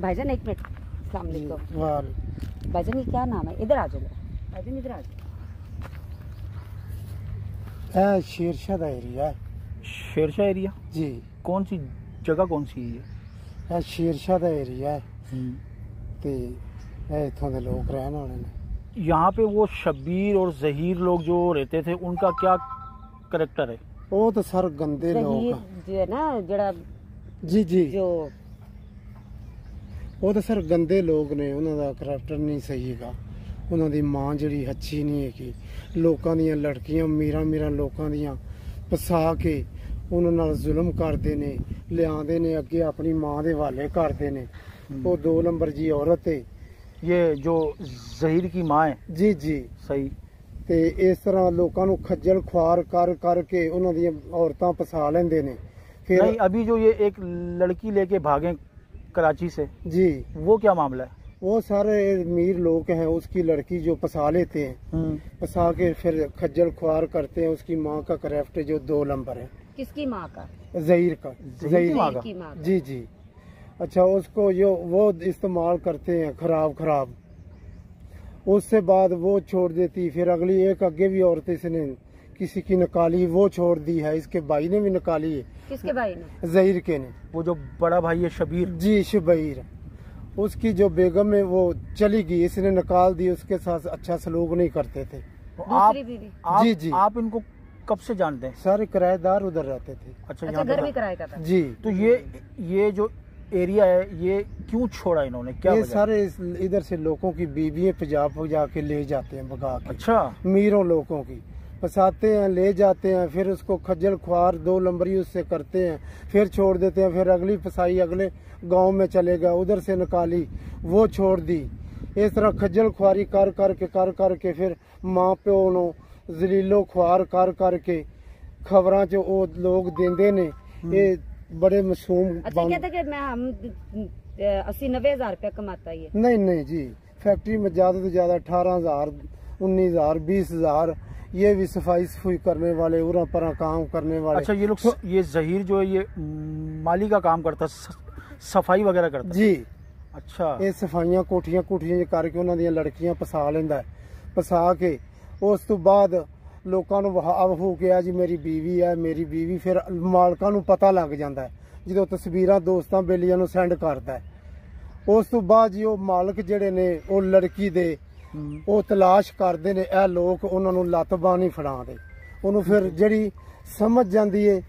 भाईजान एक मिनट. भाईजान ये क्या नाम है? इधर आ जाओ. भाईजान इधर आ जाओ. Shershah area Shershah area? जी. कौन सी जगह कौन सी है शेरशाह एरिया है. हम्म. तो इतों के लोग रहने वाले ने. यहाँ पे वो शब्बीर और जहीर लोग जो रहते थे उनका क्या करेक्टर है? वो तो सर गंदे लोग जो है ना जरा जी जी. जो ਉਹ ਤਾਂ ਸਰ ਗੰਦੇ ਲੋਕ ਨੇ ਉਹਨਾਂ ਦਾ ਕਰੈਕਟਰ ਨਹੀਂ ਸਹੀ ਹੈਗਾ ਉਹਨਾਂ ਦੀ ਮਾਂ ਜਿਹੜੀ ਅੱਛੀ ਨਹੀਂ ਹੈਗੀ ਲੋਕਾਂ ਦੀਆਂ ਲੜਕੀਆਂ ਮੀਰਾਂ ਮੀਰਾਂ ਲੋਕਾਂ ਦੀਆਂ ਫਸਾ ਕੇ ਉਹਨਾਂ ਨਾਲ ਜ਼ੁਲਮ ਕਰਦੇ ਨੇ ਲਿਆਉਂਦੇ ਨੇ ਅੱਗੇ ਆਪਣੀ ਮਾਂ ਦੇ ਹਵਾਲੇ ਕਰਦੇ ਨੇ ਉਹ ਦੋ ਨੰਬਰ ਜੀ ਔਰਤ ਹੈ ये जो जहीर की माँ है ਜੀ ਜੀ सही ਤੇ ਇਸ ਤਰ੍ਹਾਂ ਲੋਕਾਂ ਨੂੰ ਖੱਜਲ ਖੁਆਰ ਕਰ ਕਰਕੇ ਉਹਨਾਂ ਦੀਆਂ ਔਰਤਾਂ ਫਸਾ ਲੈਂਦੇ ਨੇ ਫਿਰ नहीं अभी जो ये एक लड़की लेके भागे कराची से। जी। वो क्या मामला है? वो सारे अमीर लोग हैं उसकी लड़की जो फंसा लेते हैं। फंसा के फिर खज्जल खुआर करते हैं उसकी माँ का करेक्ट जो दो नंबर है। किसकी माँ का? जहीर का। जहीर माँ का? माँ का। जी जी। अच्छा उसको जो वो इस्तेमाल करते हैं खराब खराब। उससे बाद वो छोड़ देती फिर अगली एक आगे भी औरत इसने किसी की निकाली वो छोड़ दी है इसके भाई ने भी निकाली है। किसके भाई ने? जहीर के ने। वो जो बड़ा भाई है शबीर। जी शबीर। उसकी जो बेगम है वो चली गई इसने निकाल दी उसके साथ अच्छा सलूक नहीं करते थे। तो आप आप, जी, जी। आप इनको कब से जानते हैं? सारे किराएदार उधर रहते थे। अच्छा अच्छा यहाँ घर भी किराए का था। जी। तो ये ये जो एरिया है ये क्यों छोड़ा इन्होंने? क्या ये सारे इधर से लोगों की बीवियाँ पंजाब को जाके ले जाते हैं भगा के। अच्छा। मीरों लोगों की। फंसाते हैं ले जाते हैं फिर उसको खजल खुआर दो लंबरी उससे करते हैं फिर छोड़ देते हैं फिर अगली फसाई अगले गाँव में चले गए उधर से निकाली वो छोड़ दी। इस तरह खजल खुआरी कर कर के कर कर के फिर माँ प्यो नो जलीलो खुआर कर कर के खबर च वो लोग देंदे ने। हम्म। ये बड़े मासूम अच्छा, अस्सी नब्बे हज़ार रुपया कमाता है। नहीं नहीं जी फैक्ट्री में ज़्यादा से ज़्यादा अठारह हज़ार उन्नीस हज़ार बीस हज़ार ये भी सफाई सफाई करने वाले उरा परा काम करने वाले अच्छा ये लोग ये जहीर जो है ये म, माली का काम करता स- सफाई वगैरह करता जी अच्छा ਇਹ ਸਫਾਈਆਂ ਕੋਠੀਆਂ ਕੋਠੀਆਂ ਚ ਕਰਕੇ ਉਹਨਾਂ ਦੀਆਂ ਲੜਕੀਆਂ ਫਸਾ ਲੈਂਦਾ ਹੈ ਫਸਾ ਕੇ ਉਸ ਤੋਂ ਬਾਅਦ ਲੋਕਾਂ ਨੂੰ ਵਹਾਵ ਹੋ ਗਿਆ ਜੀ ਮੇਰੀ ਬੀਵੀ ਹੈ ਮੇਰੀ ਬੀਵੀ ਫਿਰ ਮਾਲਕਾਂ ਨੂੰ ਪਤਾ ਲੱਗ ਜਾਂਦਾ ਹੈ ਜਦੋਂ ਤਸਵੀਰਾਂ ਦੋਸਤਾਂ ਬੇਲੀਆਂ ਨੂੰ ਸੈਂਡ ਕਰਦਾ ਹੈ ਉਸ ਤੋਂ ਬਾਅਦ ਜੀ ਉਹ ਮਾਲਕ ਜਿਹੜੇ ਨੇ ਉਹ ਲੜਕੀ ਦੇ हम्म, ਉਹ ਤਲਾਸ਼ ਕਰਦੇ ਨੇ ਇਹ ਲੋਕ ਉਹਨਾਂ ਨੂੰ ਲੱਤ ਬਾਂਹ ਨਹੀਂ ਫੜਾਉਂਦੇ ਉਹਨੂੰ ਫਿਰ ਜਿਹੜੀ ਸਮਝ ਜਾਂਦੀ ਏ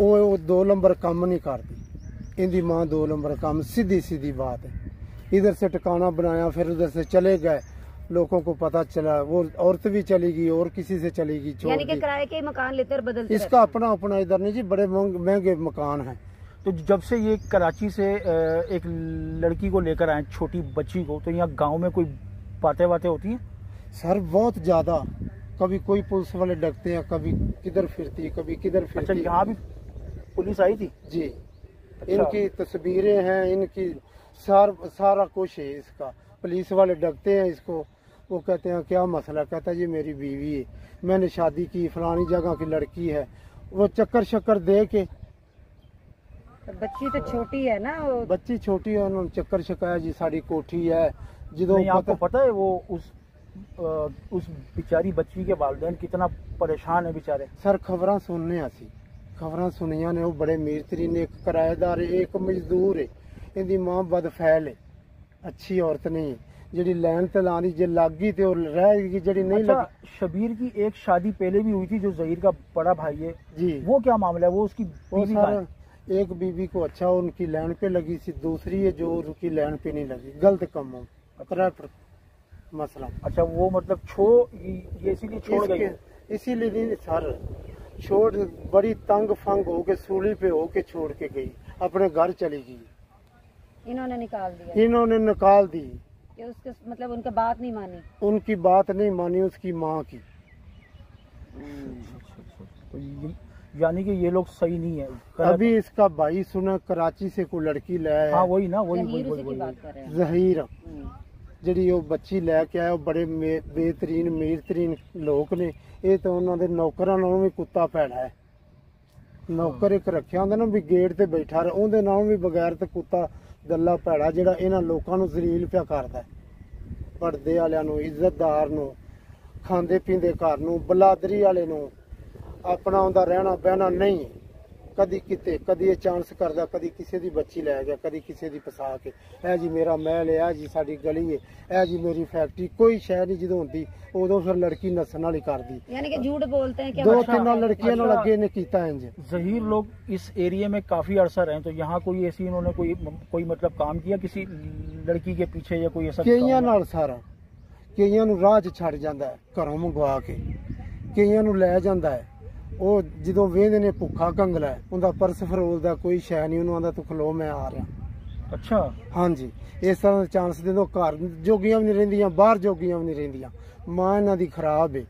ਉਹ ਉਹ ਦੋ ਨੰਬਰ ਕੰਮ ਨਹੀਂ ਕਰਦੀ इनकी माँ दो नंबर काम सीधी सीधी बात है इधर से ठिकाना बनाया फिर उधर से चले गए लोगों को पता चला वो औरत भी चली गई और किसी से चली गई छोड़ यानी कि दी किराए के ही मकान लेते और बदलते इसका अपना अपना इधर नहीं जी बड़े महंग- महंगे मकान हैं तो जब से ये कराची से एक लड़की को लेकर आए छोटी बच्ची को तो यहाँ गाँव में कोई बातें बातें होती हैं? सर बहुत ज़्यादा। कभी कोई पुलिस वाले डकते हैं कभी किधर फिरती है कभी किधर अच्छा यहाँ भी पुलिस आई थी? जी। अच्छा। इनकी तस्वीरें हैं इनकी सार, सारा कुछ है इसका। पुलिस वाले डकते हैं इसको। वो कहते हैं क्या मसला? कहता है जी मेरी बीवी है। मैंने शादी की फलानी जगह की लड़की है। वो चक्कर शक्कर दे के बच्ची तो छोटी है ना वो बच्ची छोटी है उन्होंने चक्कर छकाया जी साड़ी कोठी है ਜਦੋਂ नहीं आपको पता पता है वो उस अ, उस बेचारी बच्ची के वालदेन कितना परेशान है बेचारे ਸਰ ਖਬਰਾਂ ਸੁਣਨੇ ਆ ਅਸੀਂ ਖਬਰਾਂ ਸੁਣੀਆਂ ਨੇ ਉਹ ਬੜੇ ਅਮੀਰ ਤਰੀਨ ਇੱਕ ਕਿਰਾਏਦਾਰ ਹੈ, ਇੱਕ ਮਜ਼ਦੂਰ ਹੈ ਇਹਦੀ ਮਾਂ ਬਦਫੈਲ ਹੈ ਅੱਛੀ ਔਰਤ ਨਹੀਂ ਹੈ ਜਿਹੜੀ ਲੈਣ ਤੇ ਲਾਣੀ ਜੇ ਲੱਗ ਗਈ ਤੇ ਉਹ ਰਹਿ ਗਈ ਜਿਹੜੀ नहीं अच्छा लगी शबीर की एक शादी पहले भी हुई थी जो जहीर का बड़ा भाई है जी वो क्या मामला है वो उसकी वो बीवी का सारा है एक बीवी को अच्छा उनकी लैंड पे लगी थी दूसरी है जो उनकी लैंड पे नहीं लगी। गलत कम हो। करैक्टर मसला। अच्छा वो मतलब छो ये इसीलिए छोड़ गई? इसीलिए नहीं सर छोड़ बड़ी तंग फंग होके सूली पे होके छोड़ के गई। अपने घर चली गई। इन्होंने निकाल दिया। इन्होंने निकाल दी। कि उसके मतलब उनका बात नहीं मानी? उनकी बात नहीं मानी उसकी माँ की। तो ये- यानी कि ये लोग सही नहीं है गलत- अभी इसका भाई सुना कराची से कोई लड़की लाया हाँ है वही ना वही वही जहीर वही, उसी की वही, बात कर रहे हैं जहीर हम्म। ਜਿਹੜੀ ਉਹ ਬੱਚੀ ਲੈ ਕੇ ਆਇਆ ਉਹ ਬੜੇ ਮੇ- ਬੇਹਤਰੀਨ ਅਮੀਰਤਰੀਨ ਲੋਕ ਨੇ ਇਹ ਤਾਂ ਉਹਨਾਂ ਦੇ ਨੌਕਰਾਂ ਨਾਲੋਂ ਵੀ ਕੁੱਤਾ ਪੈੜਾ ਹੈ ਨੌਕਰ ਇੱਕ ਰੱਖਿਆ ਹੁੰਦਾ ਨਾ ਵੀ ਗੇਟ ਤੇ ਬੈਠਾ ਰਹੇ ਉਹਦੇ ਨਾਲੋਂ ਵੀ ਬਗੈਰ ਤੇ ਕੁੱਤਾ ਦੱਲਾ ਭੈੜਾ ਜਿਹੜਾ ਇਹਨਾਂ ਲੋਕਾਂ ਨੂੰ ਜ਼ਲੀਲ ਪਿਆ ਕਰਦਾ ਹੈ ਪਰਦੇ ਵਾਲਿਆਂ ਨੂੰ ਇੱਜ਼ਤਦਾਰ ਨੂੰ ਖਾਂਦੇ ਪੀਂਦੇ ਘਰ ਨੂੰ ਬਲਾਦਰੀ ਵਾਲੇ ਨੂੰ ਆਪਣਾ ਉਹਦਾ ਰਹਿਣਾ ਬਹਿਣਾ ਨਹੀਂ ਹੈ। ਕਦੀ ਕਿਤੇ ਕਦੀ ਇਹ ਚਾਂਸ ਕਰਦਾ ਕਦੀ ਕਿਸੇ ਦੀ ਬੱਚੀ ਲੈ ਗਿਆ ਕਦੀ ਕਿਸੇ ਦੀ ਫਸਾ ਕੇ ਇਹ ਜੀ ਮੇਰਾ ਮਹਿਲ ਹੈ ਇਹ ਜੀ ਸਾਡੀ ਗਲੀ ਹੈ ਇਹ ਜੀ ਮੇਰੀ ਫੈਕਟਰੀ ਕੋਈ ਸ਼ੈ ਨਹੀਂ ਜਦੋਂ ਹੁੰਦੀ ਉਦੋਂ ਫਿਰ ਲੜਕੀ ਨੱਸਣ ਵਾਲੀ ਕਰਦੀ यानी कि झूठ बोलते हैं कि ਦੋ हमारे ਤਿੰਨ साथ- ਲੜਕੀਆਂ ਨਾਲ अच्छा। ਅੱਗੇ ਨੇ ਕੀਤਾ ਇੰਜ जहीर लोग इस एरिया में काफी अरसा रहे तो यहाँ कोई ऐसी इन्होंने कोई कोई मतलब काम किया किसी लड़की के पीछे या कोई ऐसा ਕਈਆਂ काम? ਨਾਲ ਸਾਰਾ ਕਈਆਂ ਨੂੰ ਰਾਹ 'ਚ ਛੱਡ ਜਾਂਦਾ ਹੈ ਘਰੋਂ ਮੰਗਵਾ ਕੇ ਕਈਆਂ ਨੂੰ ਲੈ ਜਾਂਦਾ ਹੈ ਉਹ ਜਦੋਂ ਵੇਂਦੇ ਨੇ ਭੁੱਖਾ ਕੰਗਲਾ ਉਹਦਾ ਪਰਸ ਫਰੋਲ ਦਾ ਕੋਈ ਸ਼ੈ ਨਹੀਂ ਉਹਨਾਂ ਦਾ ਤੂੰ ਖਲੋ ਮੈਂ ਆ ਰਿਹਾ। ਅੱਛਾ। ਹਾਂਜੀ। ਇਸ ਤਰ੍ਹਾਂ ਦਾ ਚਾਂਸ ਦਿੰਦੋ ਘਰ ਜੋਗੀਆਂ ਵੀ ਨਹੀਂ ਰਹਿੰਦੀਆਂ ਬਾਹਰ ਜੋਗੀਆਂ ਵੀ ਨਹੀਂ ਰਹਿੰਦੀਆਂ। ਮਾਂ ਇਹਨਾਂ ਦੀ ਖਰਾਬ ਏ।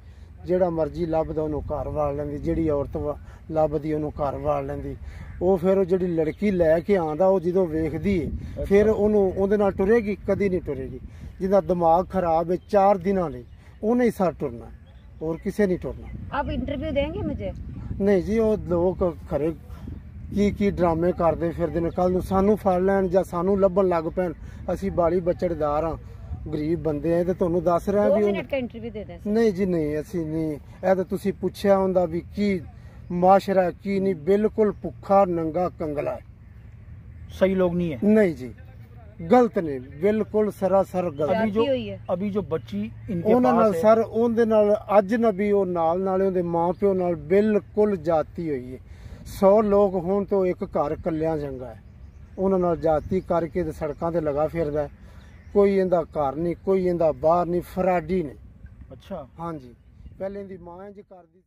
ਜਿਹੜਾ ਮਰਜ਼ੀ ਲੱਭਦਾ ਉਹਨੂੰ ਘਰ ਵਾਲ ਲੈਂਦੀ ਜਿਹੜੀ ਔਰਤ ਲੱਭਦੀ ਉਹਨੂੰ ਘਰ ਵਾਲ ਲੈਂਦੀ। ਉਹ ਫਿਰ ਉਹ ਜਿਹੜੀ ਲੜਕੀ ਲੈ ਕੇ ਆਂਦਾ ਉਹ ਜਦੋਂ ਵੇਖਦੀ ਏ ਫਿਰ ਉਹਨੂੰ ਉਹਦੇ ਨਾਲ ਟੁਰੇਗੀ ਕਦੀ ਨਹੀਂ ਟੁਰੇਗੀ। ਜਿਹਦਾ ਦਿਮਾਗ ਖਰਾਬ ਏ ਚਾਰ ਦਿਨਾਂ ਲਈ ਉਹਨੇ ਹੀ ਸਰ ਟੁਰਨਾ। ਹੋਰ ਕਿਸੇ ਨਹੀਂ ਟੁਰਨਾ आप इंटरव्यू देंगे मुझे ਨਹੀਂ ਜੀ ਉਹ ਲੋਕ ਖਰੇ ਕੀ ਕੀ ਡਰਾਮੇ ਕਰਦੇ ਫਿਰਦੇ ਨੇ ਕੱਲ ਨੂੰ ਸਾਨੂੰ ਫੜ ਲੈਣ ਜਾਂ ਸਾਨੂੰ ਲੱਭਣ ਲੱਗ ਪੈਣ ਅਸੀਂ ਬਾਲੀ ਬਚੜਦਾਰ ਆ ਗਰੀਬ ਬੰਦੇ ਆ ਤੇ ਤੁਹਾਨੂੰ ਦੱਸ ਰਿਹਾ दो ਵੀ ਉਹ- मिनट का इंटरव्यू दे दें ਨਹੀਂ ਜੀ ਨਹੀਂ ਅਸੀਂ ਨਹੀਂ ਇਹ ਤਾਂ ਤੁਸੀਂ ਪੁੱਛਿਆ ਹੁੰਦਾ ਵੀ ਕੀ ਮਾਸ਼ਰਾ ਕੀ ਨਹੀਂ ਬਿਲਕੁਲ ਭੁੱਖਾ ਨੰਗਾ ਕੰਗਲਾ ਹੈ। सही लोग नहीं है ਨਹੀਂ ਜੀ ਗਲਤ ਨਹੀਂ ਬਿਲਕੁਲ ਸਰਾਸਰ ਗਲਤ अभी जो जाती हुई है अभी जो बच्ची इनके ਉਹਨਾਂ ਨਾਲ पास है ਸਰ ਉਹਦੇ ਨਾਲ ਅੱਜ ਨਬੀ ਉਹ ਨਾਲ ਨਾਲੇ ਉਹਦੇ ਮਾਂ ਪਿਓ ਨਾਲ ਬਿਲਕੁਲ ਜਾਤੀ ਹੋਈ ਹੈ 100 ਲੋਕ ਹੋਣ ਤੋਂ ਇੱਕ ਘਰ ਕੱਲਿਆਂ ਚੰਗਾ ਹੈ ਉਹਨਾਂ ਨਾਲ ਜਾਤੀ ਕਰਕੇ ਤੇ ਸੜਕਾਂ ਤੇ ਲਗਾ ਫਿਰਦਾ ਹੈ। ਕੋਈ ਇਹਦਾ ਘਰ ਨਹੀਂ ਕੋਈ ਇਹਦਾ ਬਾਹਰ ਨਹੀਂ ਫਰਾਡੀ ਨੇ अच्छा ਹਾਂਜੀ ਪਹਿਲੇ ਇਹਦੀ ਮਾਂ ਇੰਜ ਕਰਦੀ